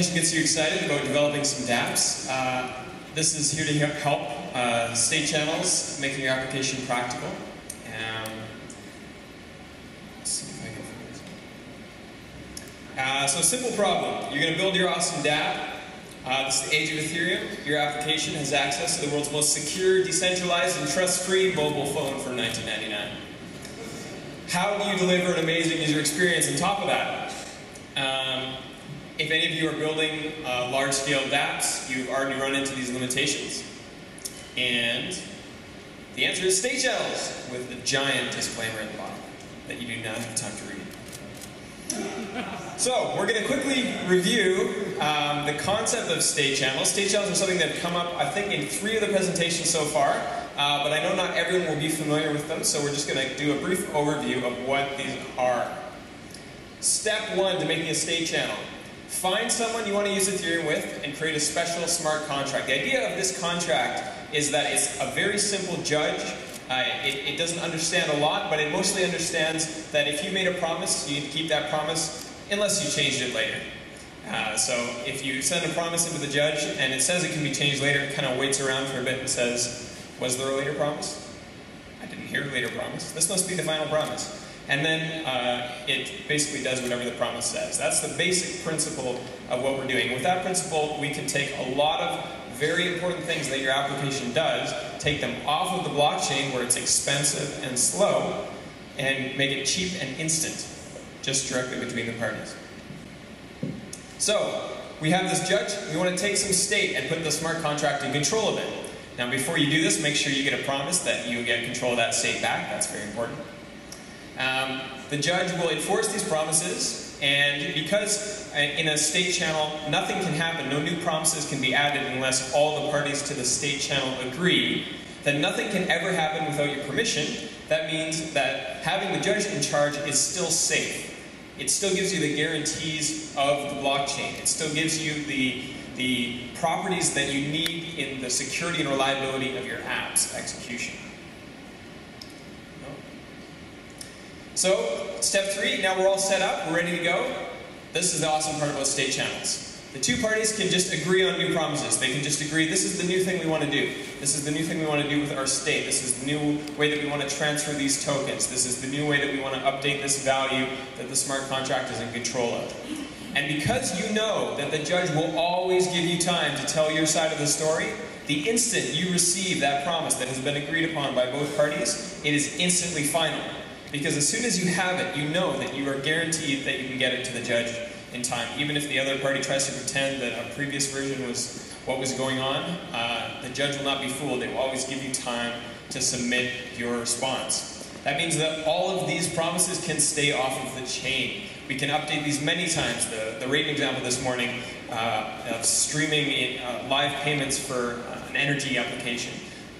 presentation gets you excited about developing some dApps, uh, this is here to help uh, state channels making your application practical. Um, uh, so simple problem. You're going to build your awesome dApp. Uh, this is the age of Ethereum. Your application has access to the world's most secure, decentralized, and trust-free mobile phone for 1999. How do you deliver an amazing user experience on top of that? Um, if any of you are building uh, large-scale dApps, you've already run into these limitations. And the answer is state channels, with a giant disclaimer at the bottom that you do not have time to read. So, we're going to quickly review um, the concept of state channels. State channels are something that have come up, I think, in three of the presentations so far, uh, but I know not everyone will be familiar with them, so we're just going to do a brief overview of what these are. Step one to making a state channel. Find someone you want to use Ethereum with and create a special smart contract. The idea of this contract is that it's a very simple judge. Uh, it, it, doesn't understand a lot, but it mostly understands that if you made a promise, you need to keep that promise unless you changed it later. Uh, so if you send a promise into the judge and it says it can be changed later, it kind of waits around for a bit and says, was there a later promise? I didn't hear a later promise. This must be the final promise and then uh, it basically does whatever the promise says. That's the basic principle of what we're doing. With that principle, we can take a lot of very important things that your application does, take them off of the blockchain where it's expensive and slow, and make it cheap and instant, just directly between the parties. So, we have this judge, we want to take some state and put the smart contract in control of it. Now before you do this, make sure you get a promise that you get control of that state back, that's very important. Um, the judge will enforce these promises, and because uh, in a state channel, nothing can happen, no new promises can be added unless all the parties to the state channel agree, then nothing can ever happen without your permission. That means that having the judge in charge is still safe. It still gives you the guarantees of the blockchain. It still gives you the, the properties that you need in the security and reliability of your app's execution. So, step three, now we're all set up, we're ready to go. This is the awesome part about state channels. The two parties can just agree on new promises. They can just agree, this is the new thing we want to do. This is the new thing we want to do with our state. This is the new way that we want to transfer these tokens. This is the new way that we want to update this value that the smart contract is in control of. And because you know that the judge will always give you time to tell your side of the story, the instant you receive that promise that has been agreed upon by both parties, it is instantly final. Because as soon as you have it, you know that you are guaranteed that you can get it to the judge in time. Even if the other party tries to pretend that a previous version was what was going on, uh, the judge will not be fooled. They will always give you time to submit your response. That means that all of these promises can stay off of the chain. We can update these many times. The, the rate example this morning uh, of streaming in, uh, live payments for uh, an energy application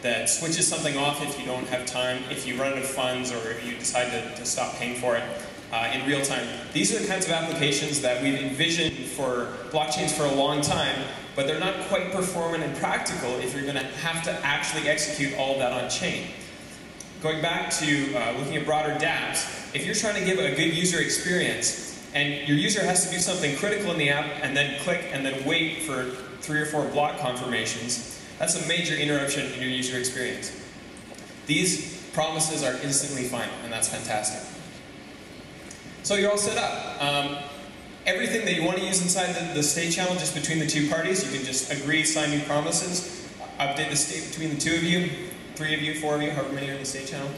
that switches something off if you don't have time, if you run out of funds, or if you decide to, to stop paying for it uh, in real time. These are the kinds of applications that we've envisioned for blockchains for a long time, but they're not quite performant and practical if you're going to have to actually execute all that on chain. Going back to uh, looking at broader dApps, if you're trying to give a good user experience, and your user has to do something critical in the app, and then click and then wait for three or four block confirmations, that's a major interruption in your user experience. These promises are instantly final, and that's fantastic. So you're all set up. Um, everything that you want to use inside the, the, state channel, just between the two parties, you can just agree, sign new promises, update the state between the two of you, three of you, four of you, however many are in the state channel.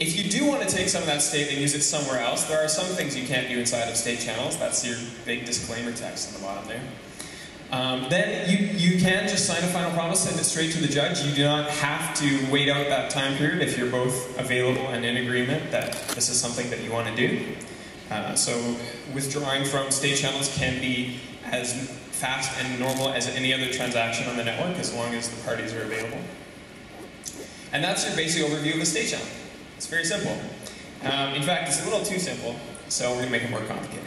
If you do want to take some of that state and use it somewhere else, there are some things you can't do inside of state channels. That's your big disclaimer text on the bottom there. Um, then you, you can just sign a final promise, send it straight to the judge. You do not have to wait out that time period if you're both available and in agreement that this is something that you want to do. Uh, so withdrawing from state channels can be as fast and normal as any other transaction on the network as long as the parties are available. And that's your basic overview of a state channel. It's very simple. Um, in fact, it's a little too simple, so we're going to make it more complicated.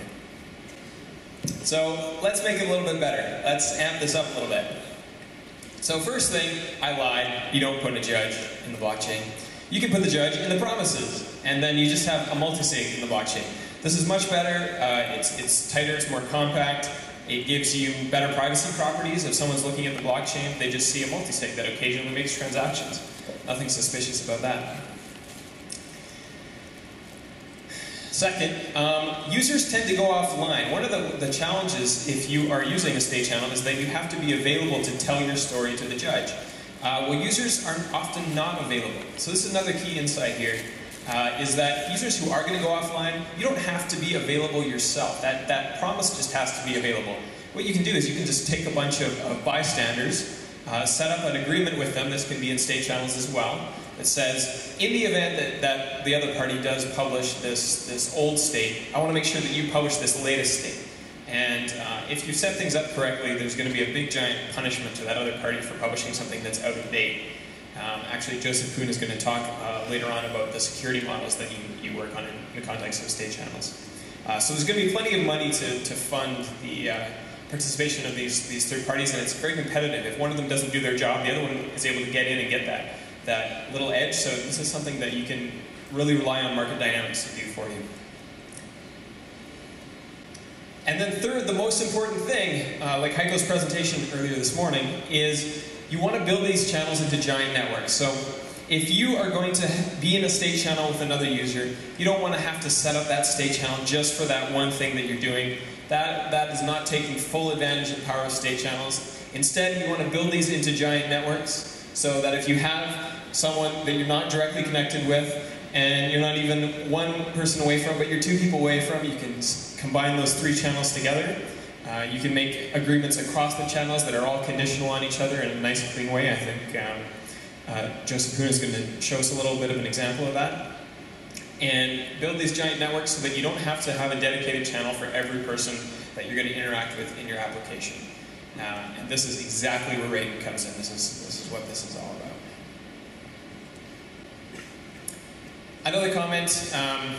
So let's make it a little bit better. Let's amp this up a little bit. So first thing, I lied. You don't put a judge in the blockchain. You can put the judge in the promises, and then you just have a multisig in the blockchain. This is much better. Uh, it's, it's tighter, it's more compact. It gives you better privacy properties. If someone's looking at the blockchain, they just see a multisig that occasionally makes transactions. Nothing suspicious about that. Second, um, users tend to go offline. One of the, the challenges if you are using a state channel is that you have to be available to tell your story to the judge. Uh, well, users are often not available. So this is another key insight here, uh, is that users who are going to go offline, you don't have to be available yourself. That, that promise just has to be available. What you can do is you can just take a bunch of, of bystanders, uh, set up an agreement with them, this can be in state channels as well, that says, in the event that, that the other party does publish this, this old state, I want to make sure that you publish this latest state. And uh, if you set things up correctly, there's going to be a big giant punishment to that other party for publishing something that's out of date. Um, actually, Joseph Poon is going to talk uh, later on about the security models that you, you work on in the context of state channels. Uh, so there's going to be plenty of money to, to fund the uh, participation of these, these third parties, and it's very competitive. If one of them doesn't do their job, the other one is able to get in and get that that little edge. So this is something that you can really rely on market dynamics to do for you. And then third, the most important thing, uh, like Heiko's presentation earlier this morning, is you want to build these channels into giant networks. So if you are going to be in a state channel with another user, you don't want to have to set up that state channel just for that one thing that you're doing. That, that is not taking full advantage of the power of state channels. Instead, you want to build these into giant networks so that if you have someone that you're not directly connected with, and you're not even one person away from, but you're two people away from, you can combine those three channels together. Uh, you can make agreements across the channels that are all conditional on each other in a nice, clean way. I think um, uh, Joseph Poon is going to show us a little bit of an example of that. And build these giant networks so that you don't have to have a dedicated channel for every person that you're going to interact with in your application. Uh, and this is exactly where Raiden comes in. This is, this is what this is all about. Another comment, um,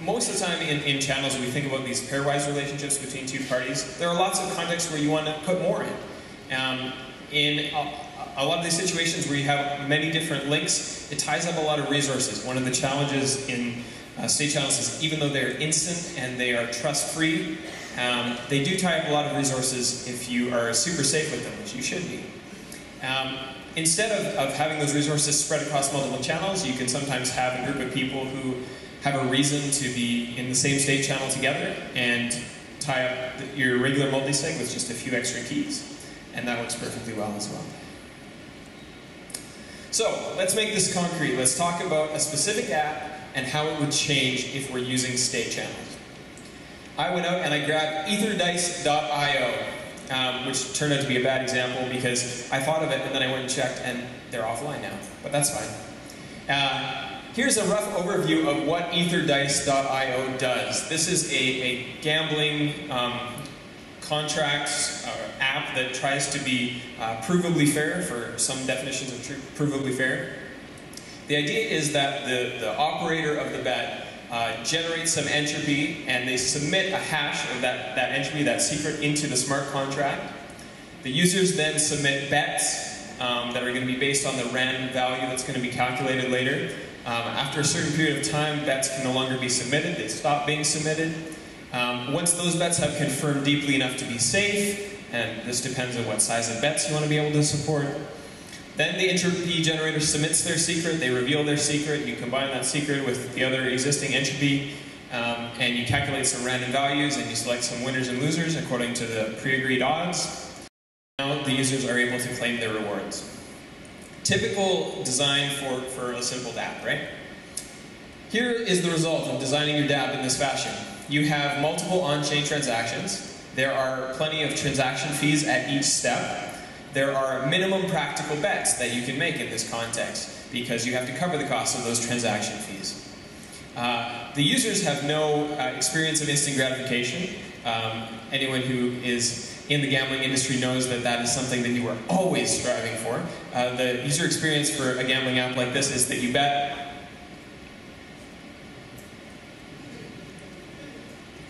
most of the time in, in channels we think about these pairwise relationships between two parties, there are lots of contexts where you want to put more in. Um, in a, a, lot of these situations where you have many different links, it ties up a lot of resources. One of the challenges in uh, state channels is even though they're instant and they are trust-free, um, they do tie up a lot of resources if you are super safe with them, which you should be. Um, instead of, of having those resources spread across multiple channels, you can sometimes have a group of people who have a reason to be in the same state channel together and tie up your regular multisig with just a few extra keys. And that works perfectly well as well. So let's make this concrete. Let's talk about a specific app and how it would change if we're using state channels. I went out and I grabbed etherdice.io um, which turned out to be a bad example because I thought of it and then I went and checked and they're offline now, but that's fine. Uh, here's a rough overview of what etherdice.io does. This is a, a gambling um, contract uh, app that tries to be uh, provably fair for some definitions of provably fair. The idea is that the, the operator of the bet uh, generate some entropy, and they submit a hash of that, that entropy, that secret, into the smart contract. The users then submit bets um, that are going to be based on the random value that's going to be calculated later. Um, after a certain period of time, bets can no longer be submitted. They stop being submitted. Um, once those bets have confirmed deeply enough to be safe, and this depends on what size of bets you want to be able to support, then the entropy generator submits their secret, they reveal their secret, you combine that secret with the other existing entropy, um, and you calculate some random values and you select some winners and losers according to the pre-agreed odds. Now the users are able to claim their rewards. Typical design for, for a simple dApp, right? Here is the result of designing your dApp in this fashion. You have multiple on-chain transactions. There are plenty of transaction fees at each step there are minimum practical bets that you can make in this context because you have to cover the cost of those transaction fees. Uh, the users have no uh, experience of instant gratification. Um, anyone who is in the gambling industry knows that that is something that you are always striving for. Uh, the user experience for a gambling app like this is that you bet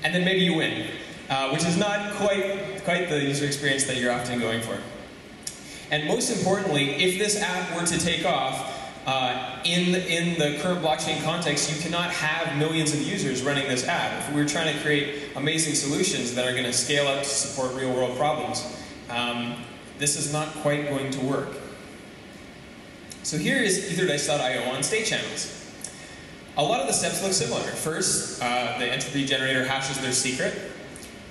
and then maybe you win, uh, which is not quite, quite the user experience that you're often going for. And most importantly, if this app were to take off, uh, in, in the current blockchain context, you cannot have millions of users running this app. If we were trying to create amazing solutions that are going to scale up to support real world problems, um, this is not quite going to work. So here is etherdice.io on state channels. A lot of the steps look similar. First, uh, the entropy generator hashes their secret,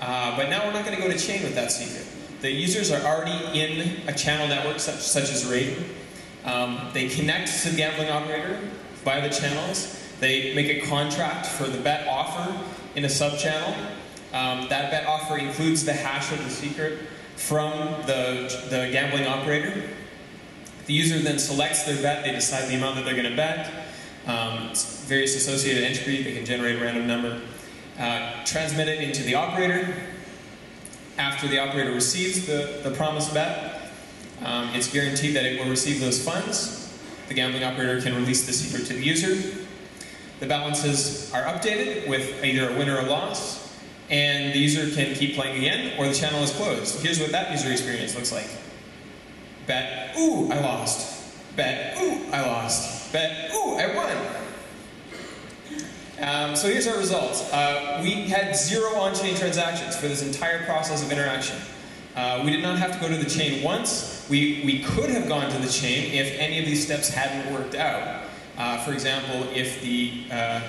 uh, but now we're not going to go to chain with that secret. The users are already in a channel network such, such as Raiden. Um, they connect to the gambling operator via the channels. They make a contract for the bet offer in a sub-channel. Um, that bet offer includes the hash of the secret from the, the gambling operator. The user then selects their bet, they decide the amount that they're going to bet. Um, various associated entropy, they can generate a random number. Uh, transmit it into the operator. After the operator receives the, the promised bet, um, it's guaranteed that it will receive those funds. The gambling operator can release the secret to the user. The balances are updated with either a win or a loss, and the user can keep playing again, or the channel is closed. Here's what that user experience looks like. Bet, ooh, I lost. Bet, ooh, I lost. Bet, ooh, I won. Um, so here's our results. Uh, we had zero on-chain transactions for this entire process of interaction. Uh, we did not have to go to the chain once. We, we could have gone to the chain if any of these steps hadn't worked out. Uh, for example, if the uh,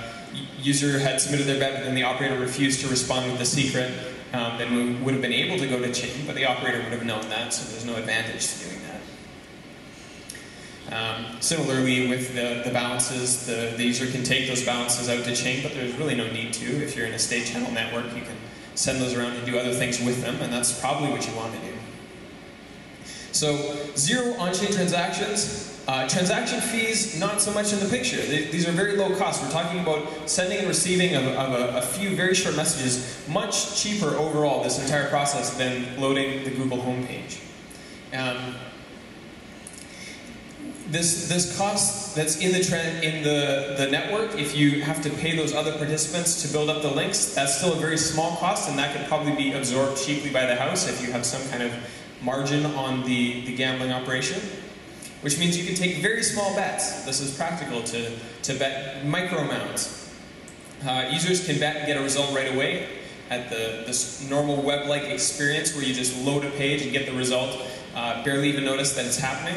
user had submitted their bet but then the operator refused to respond with the secret, um, then we would have been able to go to chain, but the operator would have known that, so there's no advantage to doing that. Um, similarly, with the, the balances, the, the user can take those balances out to chain, but there's really no need to. If you're in a state channel network, you can send those around and do other things with them, and that's probably what you want to do. So, zero on-chain transactions. Uh, transaction fees, not so much in the picture. They, these are very low cost. We're talking about sending and receiving of, of a, a, few very short messages, much cheaper overall, this entire process, than loading the Google homepage. Um, this this cost that's in the trend in the the network, if you have to pay those other participants to build up the links, that's still a very small cost, and that could probably be absorbed cheaply by the house if you have some kind of margin on the the gambling operation. Which means you can take very small bets. This is practical to to bet micro amounts. Uh, users can bet and get a result right away at the this normal web-like experience where you just load a page and get the result, uh, barely even notice that it's happening.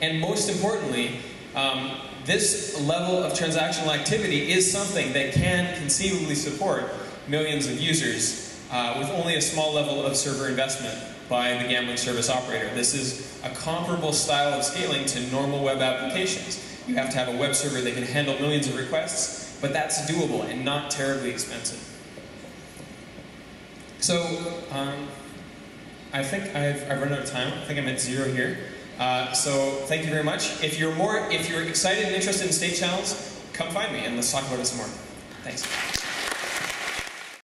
And most importantly, um, this level of transactional activity is something that can conceivably support millions of users uh, with only a small level of server investment by the gambling service operator. This is a comparable style of scaling to normal web applications. You have to have a web server that can handle millions of requests, but that's doable and not terribly expensive. So, um, I think I've, I've run out of time. I think I'm at zero here. Uh, so thank you very much. If you're more, if you're excited and interested in state channels, come find me and let's talk about it some more. Thanks.